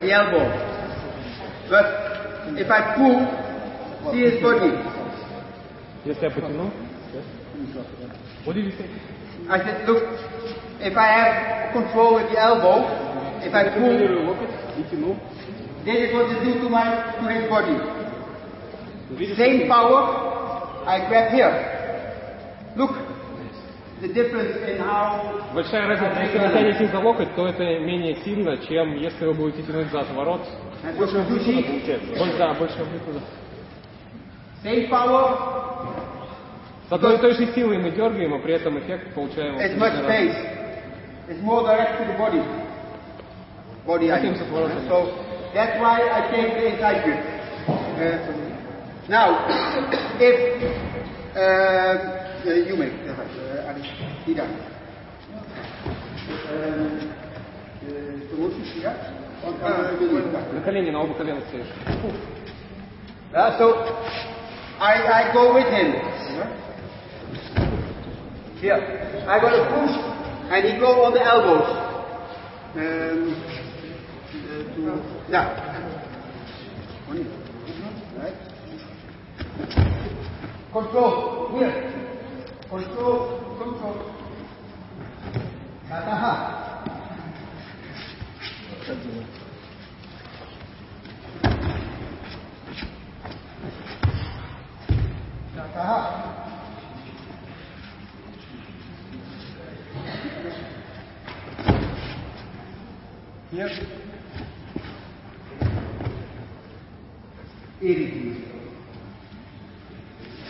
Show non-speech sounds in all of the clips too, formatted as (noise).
The elbow. But if I pull, see his body. Yes, sir, but you know? Yes. What did you say? I said, look, if I have control with the elbow, if I pull, this is what it do to my to his body. Same power, I grab here. Look, Большая разница, если вы тянете за локоть, то это менее сильно, чем если вы будете тянуть за отворот. Больше получается. Больше, да, больше амплитуда. same power, С одной и той же силой мы дергаем, а при этом эффект получаем as much space. It's more direct to the body. Body I поворотом. So that's why I take the inside grip. Uh, now, (coughs) if uh, you make, uh, Ali, Ida. На колени, на оба колена стоишь. Uh, so I, I go with him. Here. I go to push and he go on the elbows. Um, uh, to, yeah. Right. Control. Here.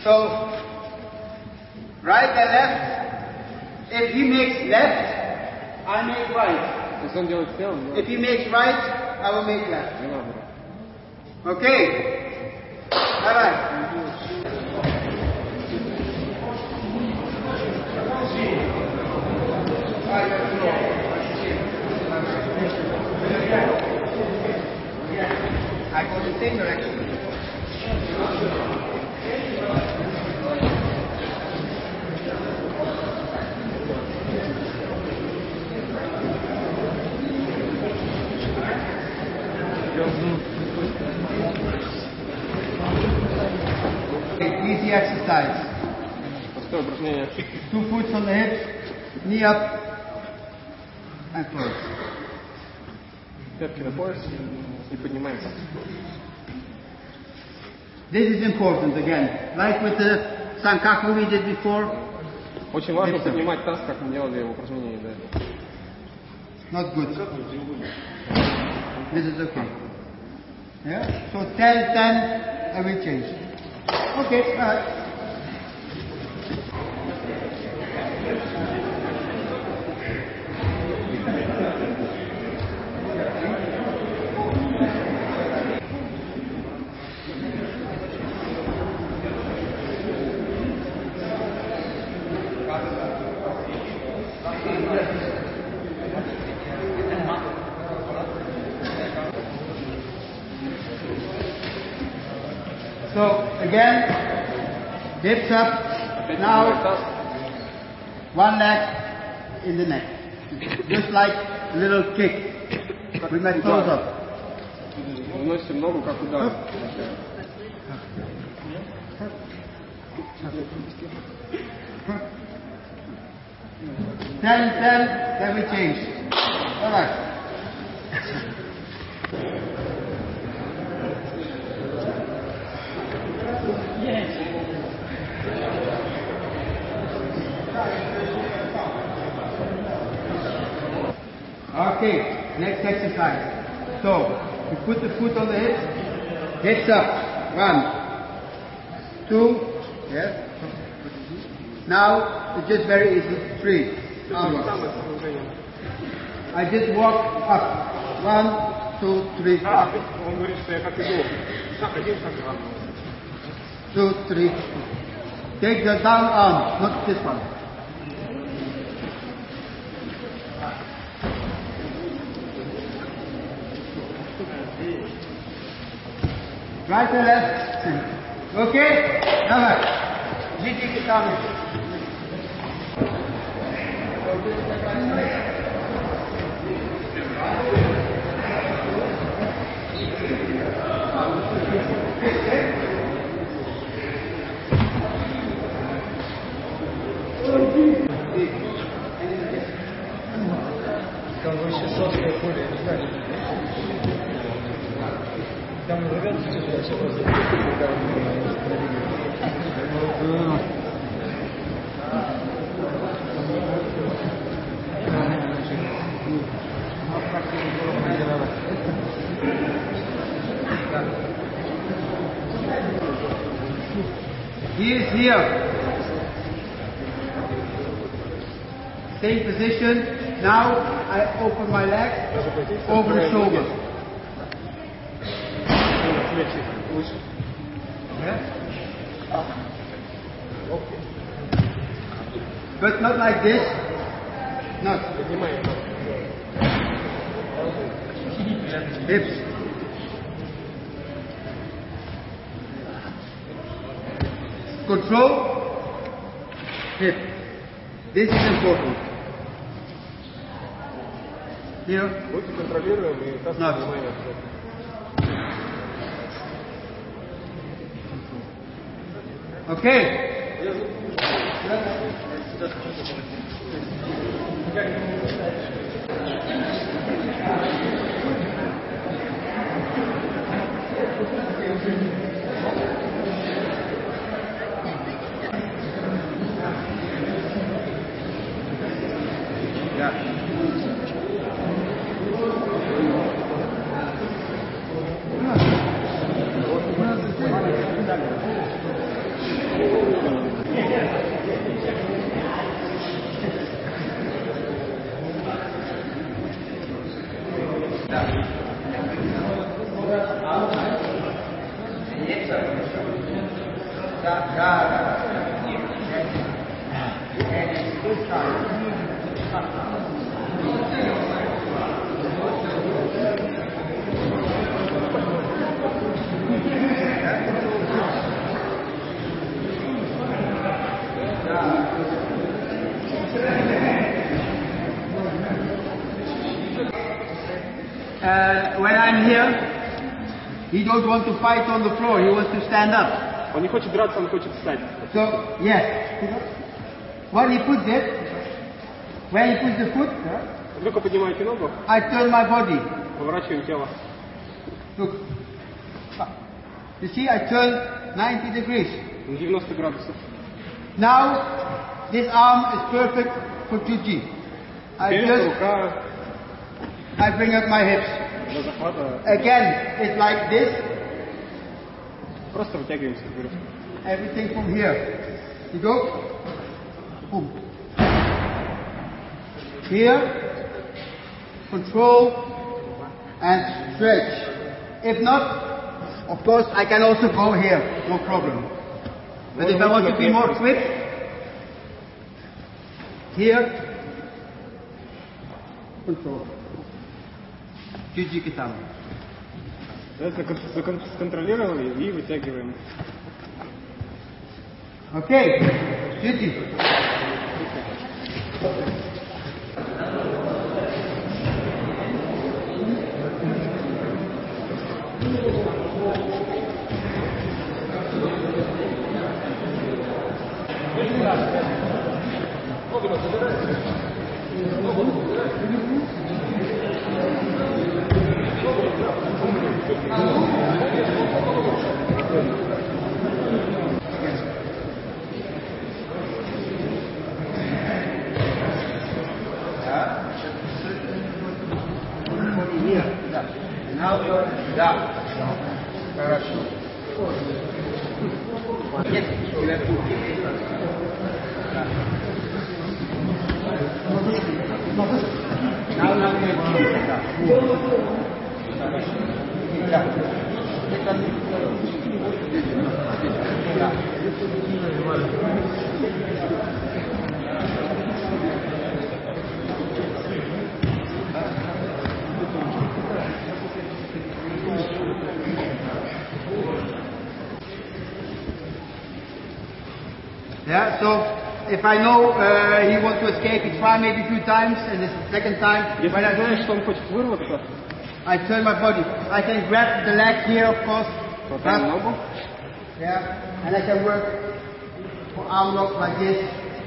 So, right and left. If he makes left, I make right. If he makes right, I will make left. Okay. All right. I go the same direction. Упражнение. Two foot on the hips, knee up, and close. Пятки на пояс и поднимаемся. This is important again. Like with the Sankaku we did before, Очень важно поднимать таз, как мы делали в упражнении до этого. not good. This is okay. Yeah? So 10, 10, and we change. Okay, alright. dips up. Опять поднимаем Now таз. one leg in the neck. Just like a little kick. With my toes up. Выносим ногу, как удар. Ten, ten, then we change. Alright. Okay, next exercise. So, you put the foot on the hip, hips up. One, two, yes. Now, it's just very easy. Three, onwards. I just walk up. One, two, three. Two, three. Take the down arm, not this one. right to left. Okay? Now, GT के सामने. Thank you. He is here. Same position. Now I open my leg over the shoulder. Yeah? But not like this. Not. Hips. Control. Hip. This is important. Here. Будьте контролируем и Надо. внимание. Okay. Uh, when I'm here, he don't want to fight on the floor. He wants to stand up. Он не хочет драться, он хочет встать. So yes, when he puts it, when he puts the foot, Как только поднимаете ногу, I turn my body. поворачиваем тело. Look, you see, I turn 90 degrees. На 90 градусов. Now, this arm is perfect for Juji. I Теперь just, рука I bring up my hips. для захвата. Again, it's like this, Просто вытягиваемся вперед. everything from here. You go, boom. Here, control and stretch. If not, of course, I can also go here, no problem. But if I want to be more quick, here, control. Кьюджикитам. Законтролировали и вытягиваем. Окей. Okay. Кьюджик. Now, Yeah, so if I know uh, he wants to escape, he tried maybe a few times, and this is the second time. When I, uh, I turn my body. I can grab the leg here, of course. Grab, yeah, and I can work for arm lock like this,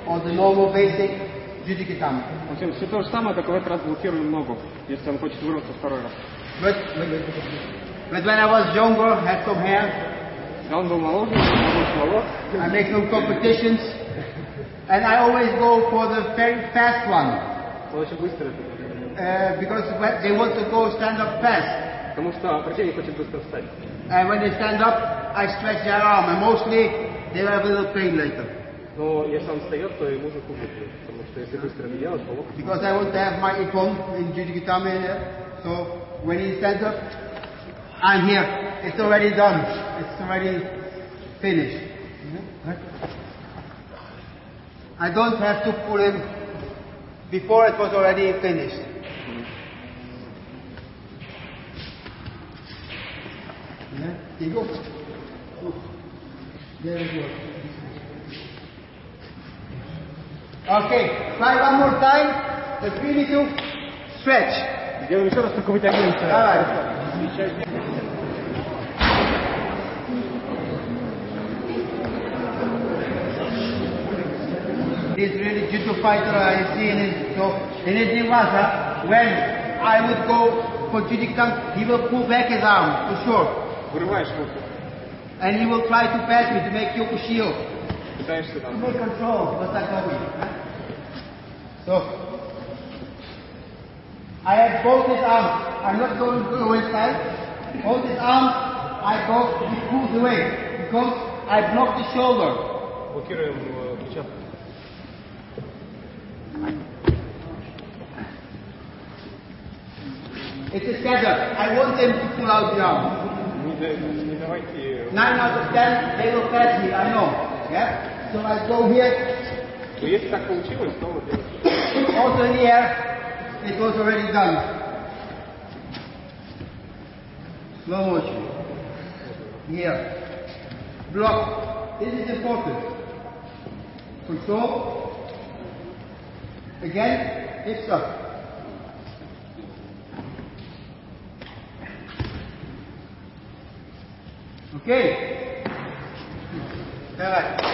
or the normal basic juji gatame. В общем, все то же самое, только в этот раз блокируем ногу, если он хочет вырваться второй раз. But, but, but when I was younger, had some hair, I make no competitions. And I always go for the very fast one. Uh, because they want to go stand up fast. And when they stand up, I stretch their arm, and mostly they have a little pain later. Но если он встает, то ему хуже потому что если быстро не делать, то. Because I want to have my ippon in Juji gatame, so when he stands up, I'm here It's already done. It's already finished. I don't have to pull him before it was already finished. Yeah, there you go. There we go. Okay, try one more time. The three need to stretch. Делаем еще раз, только вытягиваемся. Давай. is really due to fight I see in his, so, anything was Nivasa, when I would go for Judikant, he will pull back his arm, for sure. And he will try to pass me to make you a shield. To make control, but I got So, I have both his arms. I'm not going to go inside. Both his arms, I go, he pulls away, because I block the shoulder. It's a schedule. I want them to pull out ground. Nine out of ten, they will catch me, I know. Yeah? So I go here. also here, it was already done. Slow motion. Here. Block. This is important. Control. Again, hips up. Okay. All right.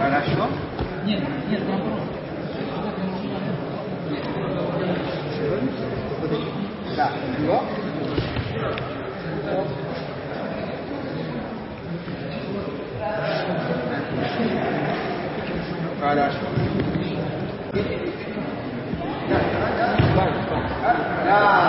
хорошо. Пам. Немножко на затылок. Теперь Vai, acho. Vai, vai. Ah!